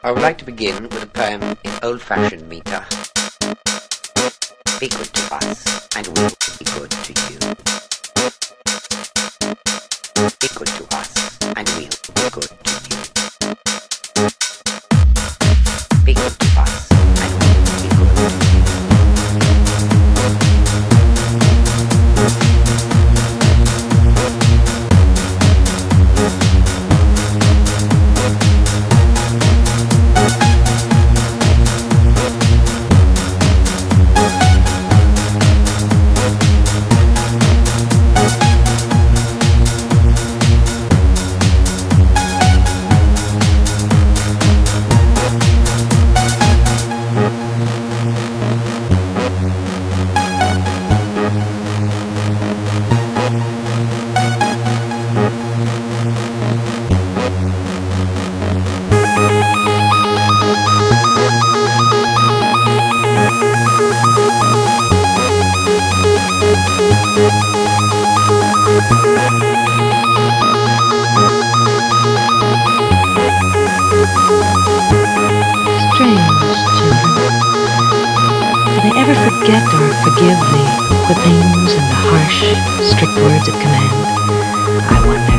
I would like to begin with a poem in old-fashioned meter. Be good to us, and we will be good to you. Be good to us, and we'll be good to you. Be good Do they ever forget or forgive me the whippings and the harsh, strict words of command? I wonder.